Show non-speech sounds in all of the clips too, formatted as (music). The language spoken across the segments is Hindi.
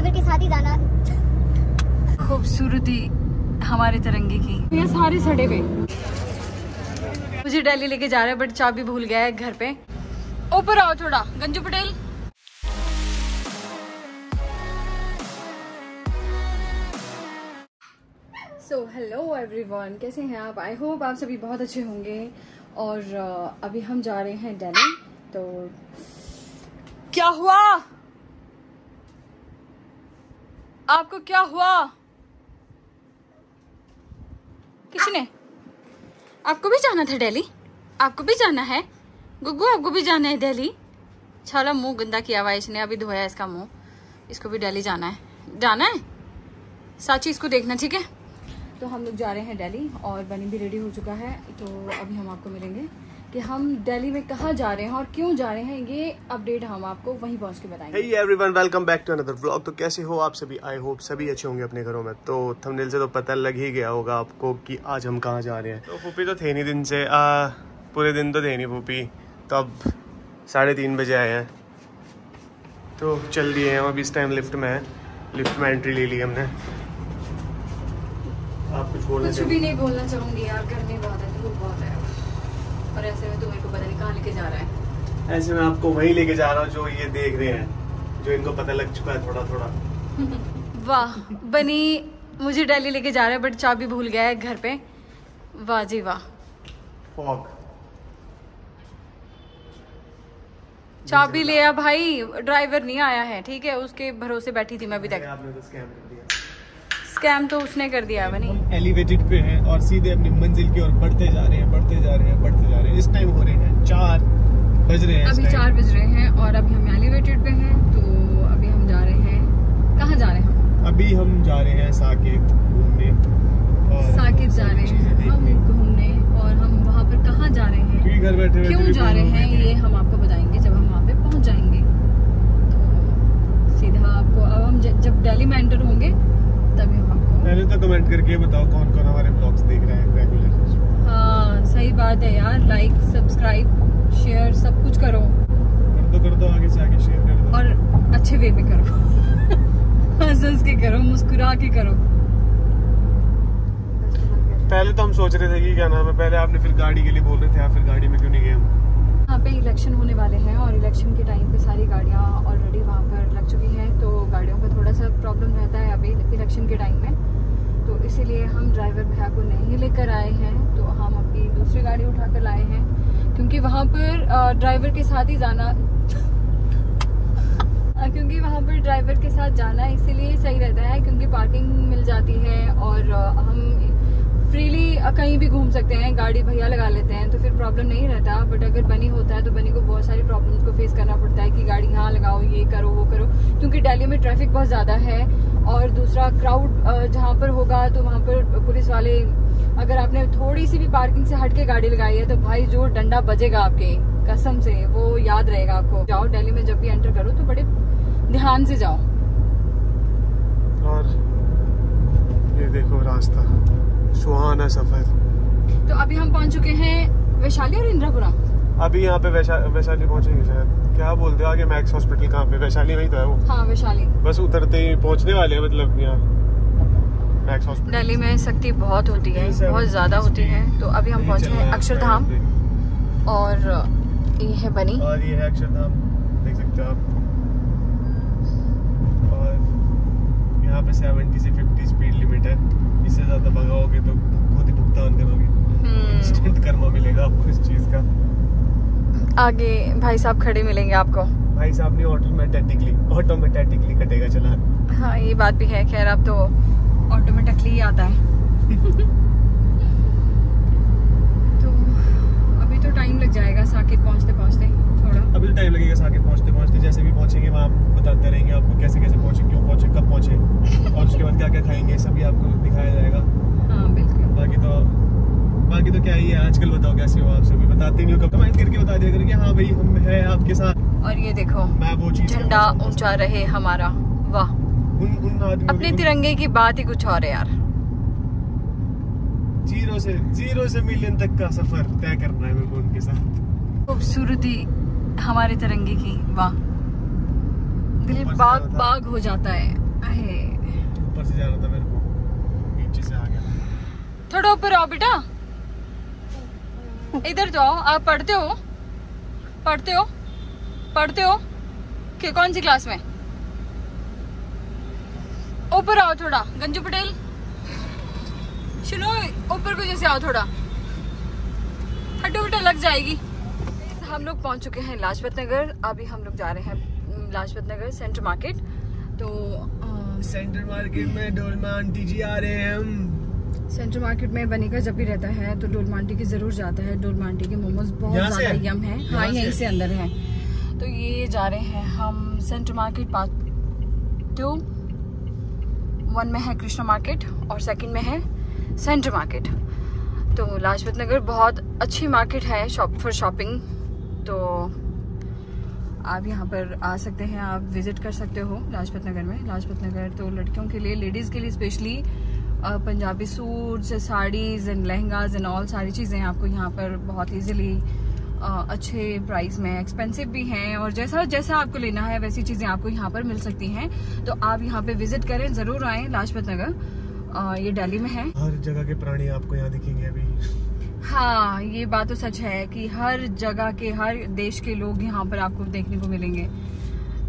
ड्राइवर के साथ ही जाना। खूबसूरती हमारे तिरंगे की। ये सारे सड़े हुए। मुझे दिल्ली लेके जा रहा है बट चाबी भूल गया है घर पे। ऊपर आओ थोड़ा Ganju Patel. So hello everyone कैसे हैं आप? आई होप आप सभी बहुत अच्छे होंगे। और अभी हम जा रहे हैं दिल्ली तो क्या हुआ? आपको क्या हुआ? किसने आपको भी जाना था दिल्ली? आपको भी जाना है? गुग्गू, आपको भी जाना है दिल्ली? छाला मुँह गंदा किया हुआ इसने, अभी धोया इसका मुँह। इसको भी दिल्ली जाना है। जाना है? साची, इसको देखना, ठीक है? तो हम लोग जा रहे हैं दिल्ली और बनी भी रेडी हो चुका है तो अभी हम आपको मिलेंगे। कि हम दिल्ली में कहाँ जा रहे हैं और क्यों जा रहे हैं ये अपडेट हम आपको वहीं पहुँच के बताएँगे। Hey everyone, welcome back to another vlog. तो कैसे हो आप सभी? आई होप सभी अच्छे होंगे अपने घरों में। तो थंबनेल से तो पता लग ही गया होगा आपको कि आज हम कहाँ जा रहे हैं। तो फूपी तो थे नहीं दिन से। आ, पूरे दिन तो थे नहीं फूपी तो अब साढ़े तीन बजे आए हैं। तो चल दिए हैं। अब इस टाइम लिफ्ट में है। लिफ्ट में एंट्री ले ली हमने। आप कुछ बोलना कुछ भी नहीं बोलना चाहूँगी यार। गर्मी बहुत है धूप बहुत है। और ऐसे में तो मेरे को पता नहीं कहाँ लेके जा रहा है। ऐसे मैं आपको वहीं लेके जा रहा हूँ जो ये देख रहे हैं जो इनको पता लग चुका है थोड़ा थोड़ा (laughs) वाह बनी मुझे दिल्ली लेके जा रहा है बट चाबी भूल गया है घर पे। वाह जी वाह। फॉग चाबी ले आ भाई ड्राइवर नहीं आया है ठीक है? उसके भरोसे बैठी थी मैं अभी तक। आपने तो स्कैम कर दिया। स्कैम तो उसने कर दिया बनी एलिवेटेड पे हैं और सीधे अपनी मंजिल की ओर बढ़ते जा रहे हैं बढ़ते जा रहे हैं बढ़ते जा रहे हैं। इस टाइम हो रहे हैं चार बज रहे हैं अभी चार बज रहे हैं और अभी हम एलिवेटेड पे हैं तो अभी हम जा रहे हैं। कहाँ जा रहे हैं अभी हम जा रहे हैं साकेत घूमने साकेत जा रहे हैं हम घूमने और हम वहाँ पर कहाँ जा रहे हैं? क्यों जा रहे हैं। ये हम आपको बताएँगे जब हम वहाँ पे पहुँच जाएँगे तो सीधा आपको अब हम ज- जब दिल्ली में एंटर होंगे तभी हम आपको पहले तो कमेंट करके बताओ कौन कौन हमारे ब्लॉग्स देख रहे हैं रेगुलर हाँ सही बात है यार। लाइक सब्सक्राइब शेयर सब कुछ करो। कर दो कर दो आगे से आगे शेयर कर दो। और अच्छे वे में करो। (laughs) हंस हंस के करो मुस्कुरा के करो। पहले तो हम सोच रहे थे कि क्या नाम है पहले आपने फिर गाड़ी के लिए बोल रहे थे आप फिर गाड़ी में क्यों नहीं गए हम? यहाँ पे इलेक्शन होने वाले हैं और इलेक्शन के टाइम पे सारी गाड़ियाँ ऑलरेडी वहाँ पर लग चुकी हैं तो गाड़ियों का थोड़ा सा प्रॉब्लम रहता है अभी इलेक्शन के टाइम में। तो इसीलिए हम ड्राइवर भैया को नहीं लेकर आए हैं तो हम अपनी दूसरी गाड़ी उठा कर लाए हैं, क्योंकि वहाँ पर ड्राइवर के साथ ही जाना (laughs) क्योंकि वहाँ पर ड्राइवर के साथ जाना इसीलिए सही रहता है, क्योंकि पार्किंग मिल जाती है और हम फ्रीली कहीं भी घूम सकते हैं, गाड़ी भैया लगा लेते हैं तो फिर प्रॉब्लम नहीं रहता। बट अगर बनी होता है तो बनी को बहुत सारी प्रॉब्लम्स को फेस करना पड़ता है कि गाड़ी यहाँ लगाओ, ये करो, वो करो, क्योंकि दिल्ली में ट्रैफ़िक बहुत ज़्यादा है और दूसरा क्राउड जहाँ पर होगा तो वहाँ पर पुलिस वाले अगर आपने थोड़ी सी भी पार्किंग से हट के गाड़ी लगाई है तो भाई जो डंडा बजेगा आपके कसम से वो याद रहेगा आपको। जाओ दिल्ली में जब भी एंटर करो तो बड़े ध्यान से जाओ। और ये देखो रास्ता सुहाना सफ़र। तो अभी हम पहुँच चुके हैं वैशाली और इंदिरापुरा अभी यहाँ पे वैशा वैशाली पहुँचेंगे शायद। क्या बोलते हो? आगे मैक्स हॉस्पिटल कहाँ पे? वैशाली में ही तो है वो। हाँ वैशाली। बस उतरते ही पहुँचने वाले हैं मतलब यहाँ। मैक्स हॉस्पिटल दिल्ली में सख्ती बहुत होती है बहुत ज़्यादा होती है। तो अभी हम पहुँचे हैं अक्षरधाम। और ये है बनी। और ये है अक्षरधाम। देख सकते हो आप। और यहाँ पे 70 से 50 स्पीड लिमिट है। इससे ज़्यादा भगाओगे तो खुद ही भुगतान करोगे। हम्म, इंस्टेंट कर्मा मिलेगा आपको इस चीज़ का। आगे भाई साहब खड़े मिलेंगे आपको। भाई साहब ने ऑटोमेटिकली ऑटोमेटिकली कटेगा चलान। हाँ ये बात भी है खैर अब तो ऑटोमेटिकली ही आता है। (laughs) तो अभी तो टाइम लग जाएगा साकेत पहुँचते पहुँचते थोड़ा। अभी तो टाइम लगेगा साके पहुँचते पहुँचते जैसे भी पहुँचेंगे वहाँ बताते रहेंगे आपको कैसे कैसे पहुँचे क्यों पहुँचे कब पहुँचे और उसके बाद क्या क्या खाएँगे सभी आपको दिखाया जाएगा। बाकी तो क्या ही है आजकल बताओ कैसे हो आप सभी? बताते नहीं हो कब कमेंट करके बता दिया करो कि हाँ भाई हम है आपके साथ। और ये देखो मैं वो चीज़ झंडा ऊँचा रहे हमारा। वाह। उन उन अपने तिरंगे की बात ही कुछ और है यार। ज़ीरो से ज़ीरो से मिलियन तक का सफ़र तय करना है मेरे को उनके साथ। खूबसूरती हमारे तिरंगे की। वाह। दिल बाग बाग हो जाता है। ऊपर से जाना था मेरे को। नीचे से आ गया। थोड़ा ऊपर आओ बेटा। इधर तो आप पढ़ते हो? पढ़ते हो? पढ़ते हो? कि कौन सी क्लास में? ऊपर आओ थोड़ा, गंजू पटेल। सुनो ऊपर को जैसे आओ थोड़ा। हटो बेटा लग जाएगी। हम लोग पहुँच चुके हैं लाजपत नगर। अभी हम लोग जा रहे हैं लाजपत नगर, सेंटर मार्केट। तो सेंटर मार्केट में डोलमा आंटी जी आ रहे हैं। हम सेंट्रल मार्केट में बनेगा जब भी रहता है तो डोलमा आंटी की ज़रूर जाता है। डोलमा आंटी के मोमोज बहुत ज़्यादा यम है। हाँ यहीं से? से अंदर है। तो ये जा रहे हैं हम central market part two. One में है कृष्णा मार्केट और सेकंड में है सेंट्रल मार्केट। तो लाजपत नगर बहुत अच्छी मार्केट है शॉप फॉर शॉपिंग। तो आप यहाँ पर आ सकते हैं आप विज़िट कर सकते हो लाजपत नगर में। लाजपत नगर तो लड़कियों के लिए लेडीज़ के लिए specially Punjabi suits saris and lehengas and all सारी चीज़ें आपको यहाँ पर बहुत ईजिली अच्छे प्राइस में एक्सपेंसिव भी हैं और जैसा जैसा आपको लेना है वैसी चीज़ें आपको यहाँ पर मिल सकती हैं। तो आप यहाँ पे विज़िट करें ज़रूर आएँ लाजपत नगर। ये दिल्ली में है। हर जगह के प्राणी आपको यहाँ दिखेंगे अभी। हाँ ये बात तो सच है कि हर जगह के हर देश के लोग यहाँ पर आपको देखने को मिलेंगे।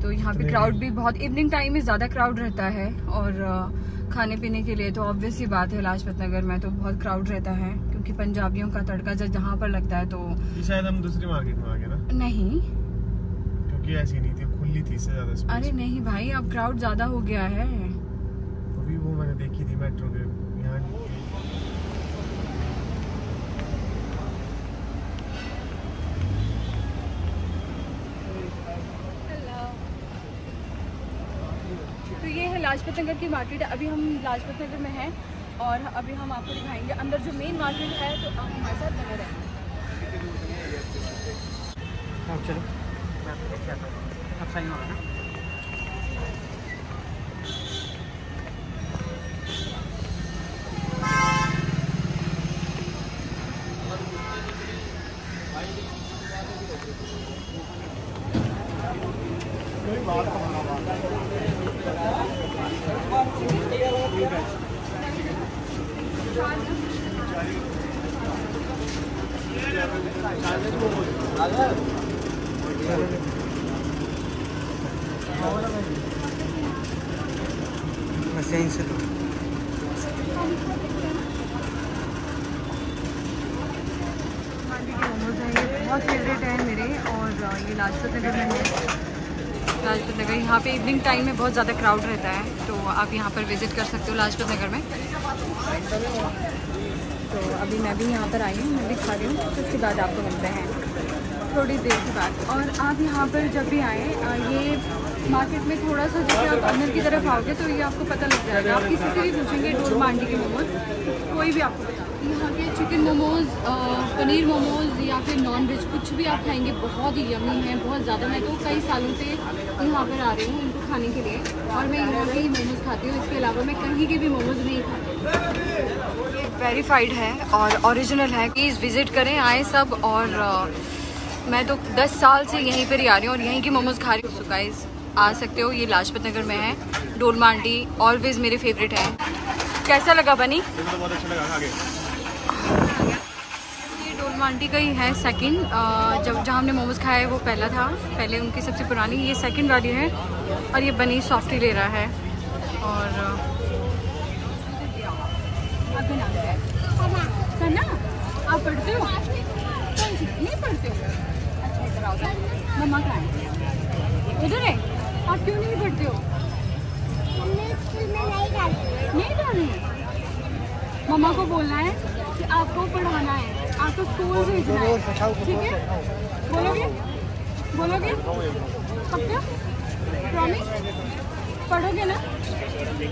तो यहाँ पे क्राउड भी- बहुत इवनिंग टाइम में ज़्यादा क्राउड रहता है और खाने पीने के लिए तो ऑब्वियस ही बात है लाजपत नगर में तो बहुत क्राउड रहता है क्योंकि पंजाबियों का तड़का जब जहाँ पर लगता है तो शायद हम दूसरी मार्केट में आ गए ना। नहीं। क्योंकि ऐसी नहीं थी खुली थी इससे ज़्यादा अरे नहीं भाई अब क्राउड ज़्यादा हो गया है। अभी वो मैंने देखी थी मेट्रो के यहाँ तो ये है लाजपत नगर की मार्केट है। अभी हम लाजपत नगर में हैं और अभी हम आपको दिखाएँगे। अंदर जो मेन मार्केट है तो आप हमारे साथ बने रहें। आप चलो। हूँ। आप होगा ना? बहुत फेवरेट है मेरे और ये लाजपत नगर में लाजपत नगर यहाँ पे इवनिंग टाइम में बहुत ज़्यादा क्राउड रहता है तो आप यहाँ पर विज़िट कर सकते हो लाजपत नगर में। तो अभी मैं भी यहाँ पर आई हूँ, मैं भी खा रही हूँ तो उसके बाद आपको मिलते हैं। थोड़ी देर के बाद। और आप यहाँ पर जब भी आएँ ये मार्केट में थोड़ा सा जैसे आप अंदर की तरफ़ आओगे तो ये आपको पता लग जाएगा। आप किसी से भी पूछेंगे डोर मांडी के मोमोज कोई भी आपको यहाँ के चिकन मोमोज पनीर मोमोज या फिर नॉन वेज कुछ भी आप खाएँगे, बहुत ही यमी है, बहुत ज़्यादा मैं तो कई सालों से यहाँ पर आ रही हूँ इनको खाने के लिए। और मैं यहाँ के ही मोमोज खाती हूँ। इसके अलावा मैं कहीं के भी मोमोज नहीं खाती। वेरीफाइड है और ओरिजिनल है। प्लीज़ विज़िट करें, आए सब और मैं तो 10 साल से यहीं पर ही आ रही हूँ और यहीं की मोमोज खा रही हूँ। Guys आ सकते हो ये लाजपत नगर में है। डोलमा आंटी ऑलवेज मेरे फेवरेट है। कैसा लगा बनी? तो बहुत अच्छा लगा आगे। ये डोलमा आंटी का ही है सेकंड जब जहाँ हमने मोमोज खाया है वो पहला था। पहले उनकी सबसे पुरानी। ये सेकंड वाली है और ये बनी सॉफ्टी ले रहा है। और आप पढ़ते हो कौन सी नहीं पढ़ते हो अच्छा इधर आओ तो। मम्मा कहाँ है उधर है? आप क्यों नहीं पढ़ते हो? नहीं डालनी मम्मा को बोलना है कि आपको पढ़ाना है। आपको स्कूल भेजना है। ठीक है? बोलोगे? बोलोगे? प्रॉमिस पढ़ोगे ना?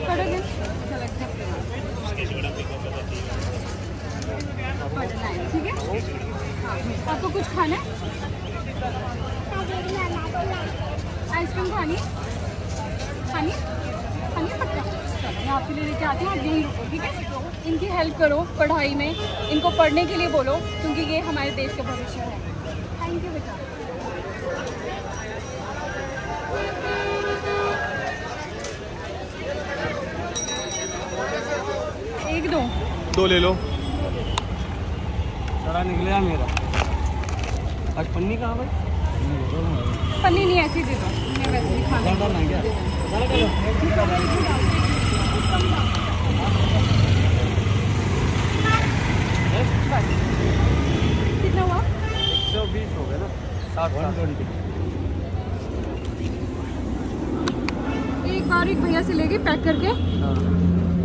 पढ़ोगे? चलो पढ़ना है ठीक हाँ, आपको कुछ खाना है? आइसक्रीम खानी खानी खानी पक्का? मैं आपके लिए लेके आती हूँ, आप यहीं रुको ठीक है? इनकी हेल्प करो पढ़ाई में, इनको पढ़ने के लिए बोलो, क्योंकि ये हमारे देश का भविष्य है। थैंक यू बेटा। एक दो। दो ले लो। सारा निकलेगा मेरा। आज पन्नी कहाँ भाई? पन्नी नहीं ऐसी दे दो। कितना हुआ? एक सौ बीस हो गए ना। साठ साठ एक बार एक भैया से लेके पैक करके। हाँ।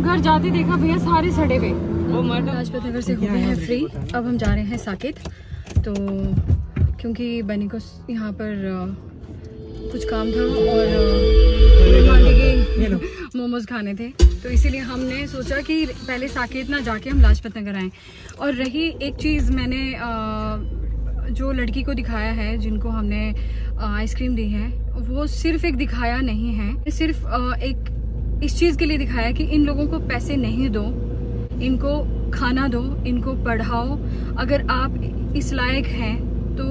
घर जाते देखा भैया सारे सड़े हुए। लाजपत नगर से हो हैं फ्री अब हम जा रहे हैं साकेत। तो क्योंकि बनी को यहाँ पर कुछ काम था और (laughs) मोमोज खाने थे। तो इसीलिए हमने सोचा कि पहले साकेत ना जाके हम लाजपत नगर आएँ। और रही एक चीज़ मैंने जो लड़की को दिखाया है, जिनको हमने आइसक्रीम दी है, वो सिर्फ़ एक दिखाया नहीं है। सिर्फ़ एक इस चीज़ के लिए दिखाया कि इन लोगों को पैसे नहीं दो। इनको खाना दो, इनको पढ़ाओ। अगर आप इस लायक हैं तो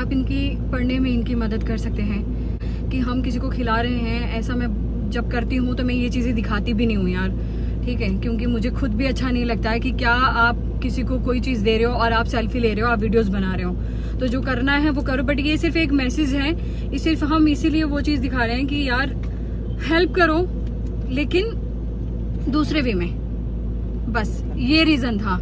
आप इनकी पढ़ने में इनकी मदद कर सकते हैं। कि हम किसी को खिला रहे हैं, ऐसा मैं जब करती हूँ तो मैं ये चीज़ें दिखाती भी नहीं हूँ यार। ठीक है? क्योंकि मुझे खुद भी अच्छा नहीं लगता है कि क्या आप किसी को कोई चीज़ दे रहे हो और आप सेल्फी ले रहे हो, आप वीडियोस बना रहे हो। तो जो करना है, वो करो। बट ये सिर्फ़ एक मैसेज है। सिर्फ़ हम इसीलिए वो चीज़ दिखा रहे हैं कि यार हेल्प करो, लेकिन दूसरे वे में। बस ये रीज़न था।